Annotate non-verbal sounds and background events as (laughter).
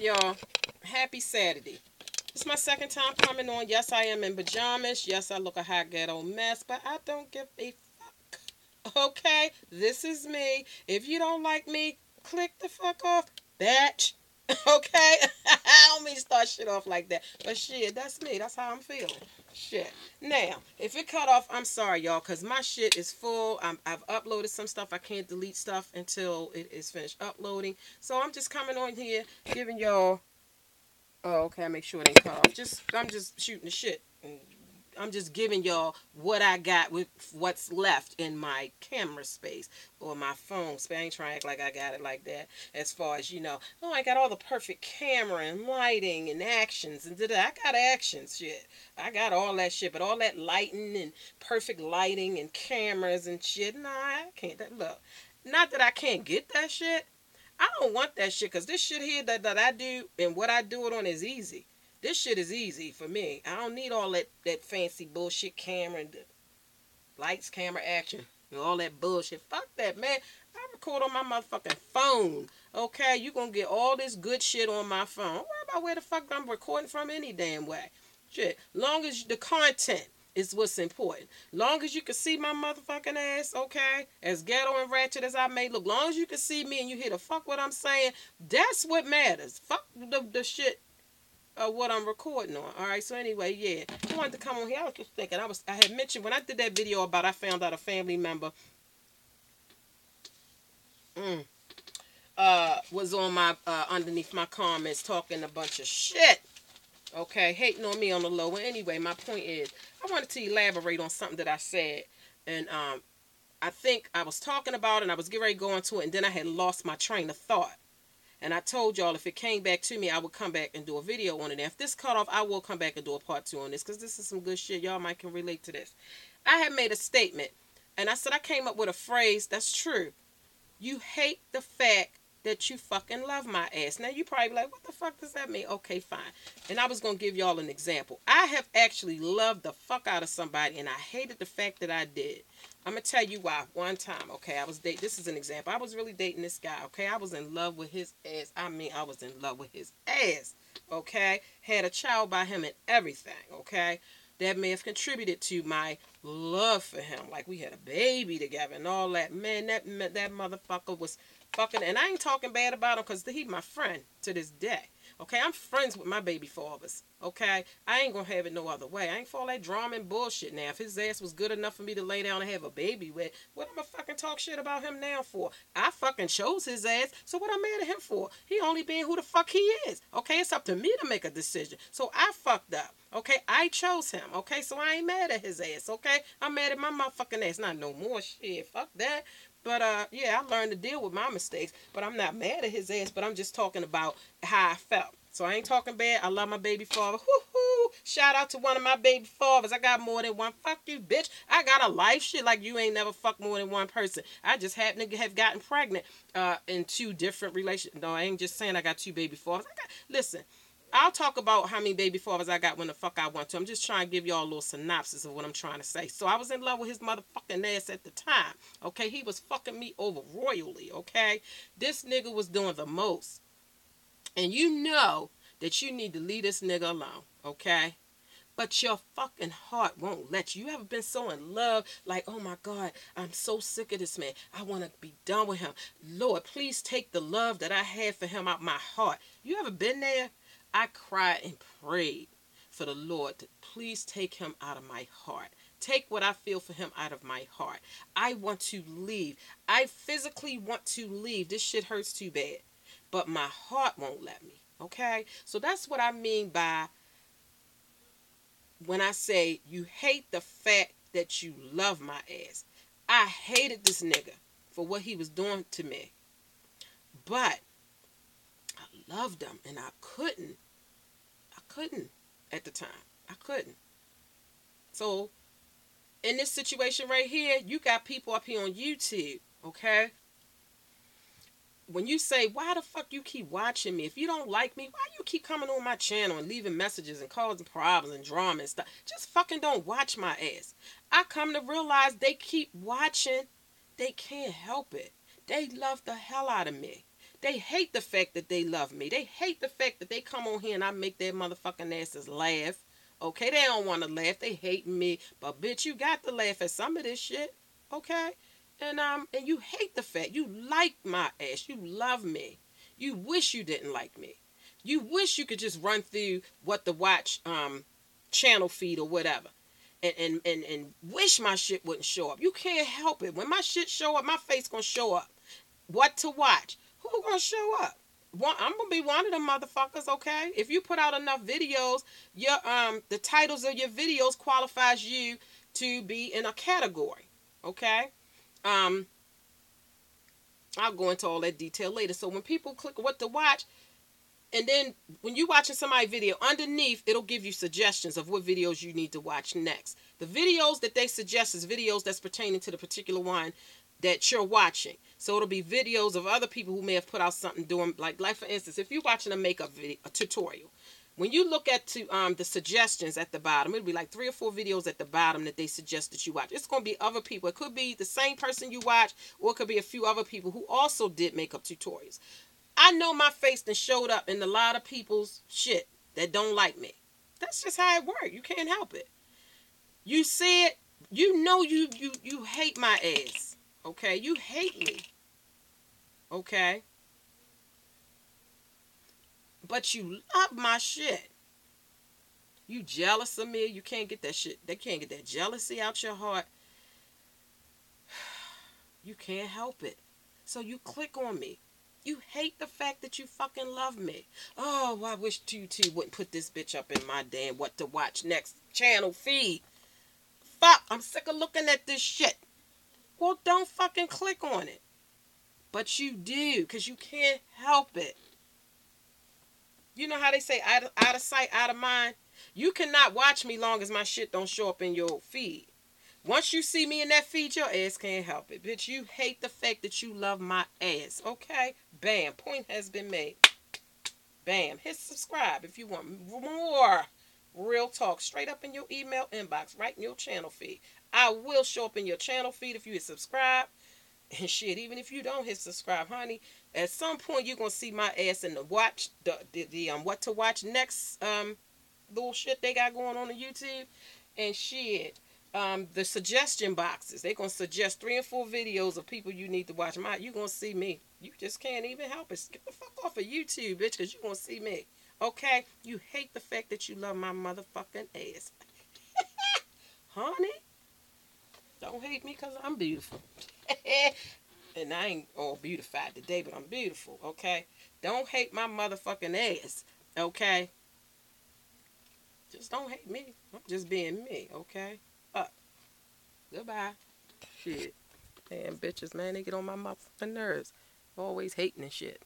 Y'all, happy Saturday. It's my second time coming on. Yes, I am in pajamas. Yes, I look a hot ghetto mess, but I don't give a fuck. Okay? This is me. If you don't like me, click the fuck off, bitch. (laughs) Okay? Start shit off like that. But shit, that's me. That's how I'm feeling. Shit. Now, if it cut off, I'm sorry, y'all, because my shit is full. i have uploaded some stuff. I can't delete stuff until it is finished uploading. So I'm just coming on here, giving y'all... Oh, okay, I make sure it ain't cut off. Just, I'm just shooting the shit. I'm just giving y'all what I got with what's left in my camera space or my phone space. I ain't trying to act like I got it like that. As far as, you know, oh, I got all the perfect camera and lighting and actions and da I got actions, shit. I got all that shit, but all that lighting and perfect lighting and cameras and shit, nah, I can't. That, look, not that I can't get that shit. I don't want that shit because this shit here that, that I do and what I do it on is easy. This shit is easy for me. I don't need all that, that fancy bullshit camera and lights, camera, action, and all that bullshit. Fuck that, man. I record on my motherfucking phone. Okay, you gonna get all this good shit on my phone. Don't worry about where the fuck I'm recording from any damn way. Shit. Long as the content is what's important. Long as you can see my motherfucking ass, okay? As ghetto and ratchet as I may look, long as you can see me and you hear the fuck what I'm saying, that's what matters. Fuck the, the shit of what I'm recording on. All right. So anyway, yeah, I wanted to come on here. I was just thinking. I was. I had mentioned when I did that video about I found out a family member. Mm, uh, was on my uh, underneath my comments talking a bunch of shit. Okay, hating on me on the low. Well, anyway, my point is, I wanted to elaborate on something that I said, and um, I think I was talking about it, and I was getting ready to go into it, and then I had lost my train of thought. And I told y'all if it came back to me, I would come back and do a video on it. And if this cut off, I will come back and do a part two on this because this is some good shit. Y'all might can relate to this. I had made a statement and I said I came up with a phrase that's true. You hate the fact that you fucking love my ass. Now you probably be like, what the fuck does that mean? Okay, fine. And I was gonna give y'all an example. I have actually loved the fuck out of somebody and I hated the fact that I did. I'm gonna tell you why. One time, okay, I was date. This is an example. I was really dating this guy. Okay, I was in love with his ass. I mean, I was in love with his ass. Okay, had a child by him and everything. Okay, that may have contributed to my love for him. Like we had a baby together and all that. Man, that that motherfucker was fucking. And I ain't talking bad about him because he's my friend to this day. Okay, I'm friends with my baby fathers. Okay, I ain't gonna have it no other way. I ain't for all that drama and bullshit now. If his ass was good enough for me to lay down and have a baby with, what am I fucking talk shit about him now for? I fucking chose his ass, so what I'm mad at him for? He only being who the fuck he is. Okay, it's up to me to make a decision. So I fucked up. Okay, I chose him. Okay, so I ain't mad at his ass. Okay, I'm mad at my motherfucking ass. Not no more shit. Fuck that. But uh, yeah, I learned to deal with my mistakes. But I'm not mad at his ass. But I'm just talking about how I felt. So I ain't talking bad. I love my baby father. Woo-hoo. Shout out to one of my baby fathers. I got more than one. Fuck you, bitch. I got a life shit like you ain't never fucked more than one person. I just happen to have gotten pregnant uh, in two different relations. No, I ain't just saying I got two baby fathers. I got, listen, I'll talk about how many baby fathers I got when the fuck I want to. I'm just trying to give y'all a little synopsis of what I'm trying to say. So I was in love with his motherfucking ass at the time. Okay, he was fucking me over royally. Okay, this nigga was doing the most, and you know that you need to leave this nigga alone. Okay. But your fucking heart won't let you. You ever been so in love, like, oh my God, I'm so sick of this man. I want to be done with him. Lord, please take the love that I had for him out my heart. You ever been there? I cried and prayed for the Lord to please take him out of my heart. Take what I feel for him out of my heart. I want to leave. I physically want to leave. This shit hurts too bad. But my heart won't let me. Okay? So that's what I mean by when I say you hate the fact that you love my ass. I hated this nigga for what he was doing to me. But loved them and I couldn't I couldn't at the time. I couldn't. So, in this situation right here, you got people up here on YouTube, okay? When you say, why the fuck you keep watching me? If you don't like me, why you keep coming on my channel and leaving messages and causing problems and drama and stuff? Just fucking don't watch my ass. I come to realize they keep watching. They can't help it. They love the hell out of me. They hate the fact that they love me. They hate the fact that they come on here and I make their motherfucking asses laugh. Okay, they don't want to laugh. They hate me. But bitch, you got to laugh at some of this shit. Okay? And um and you hate the fact you like my ass. You love me. You wish you didn't like me. You wish you could just run through what the watch um channel feed or whatever. And, and, and, and wish my shit wouldn't show up. You can't help it. When my shit show up, my face gonna show up. What to watch? Who gonna show up? One, I'm gonna be one of them motherfuckers, okay? If you put out enough videos, your um the titles of your videos qualifies you to be in a category, okay? Um, I'll go into all that detail later. So when people click what to watch, and then when you're watching somebody video, underneath it'll give you suggestions of what videos you need to watch next. The videos that they suggest is videos that's pertaining to the particular one that you're watching. So it'll be videos of other people who may have put out something doing like like for instance, if you're watching a makeup video, a tutorial, when you look at to um the suggestions at the bottom, it'll be like three or four videos at the bottom that they suggest that you watch. It's gonna be other people. It could be the same person you watch, or it could be a few other people who also did makeup tutorials. I know my face that showed up in a lot of people's shit that don't like me. That's just how it works. You can't help it. You see it, you know you you you hate my ass. Okay? You hate me. Okay? But you love my shit. You jealous of me. You can't get that shit. They can't get that jealousy out your heart. (sighs) You can't help it. So you click on me. You hate the fact that you fucking love me. Oh, I wish YouTube wouldn't put this bitch up in my damn what to watch next channel feed. Fuck, I'm sick of looking at this shit. Well, don't fucking click on it. But you do, because you can't help it. You know how they say out of, out of sight, out of mind? You cannot watch me long as my shit don't show up in your feed. Once you see me in that feed, your ass can't help it. Bitch, you hate the fact that you love my ass. Okay? Bam. Point has been made. Bam. Hit subscribe if you want more real talk straight up in your email inbox, right in your channel feed. I will show up in your channel feed if you hit subscribe. And shit, even if you don't hit subscribe, honey, at some point you're gonna see my ass in the watch the, the, the um what to watch next um little shit they got going on on YouTube and shit. Um, the suggestion boxes. They're gonna suggest three and four videos of people you need to watch. My, you gonna see me. You just can't even help it. Get the fuck off of YouTube, bitch, because you gonna see me. Okay? You hate the fact that you love my motherfucking ass. (laughs) Honey? Don't hate me because I'm beautiful. (laughs) and I ain't all beautified today, but I'm beautiful, okay? Don't hate my motherfucking ass, okay? Just don't hate me. I'm just being me, okay? Up. Goodbye. Shit. Damn bitches, man, they get on my motherfucking nerves. Always hating and shit.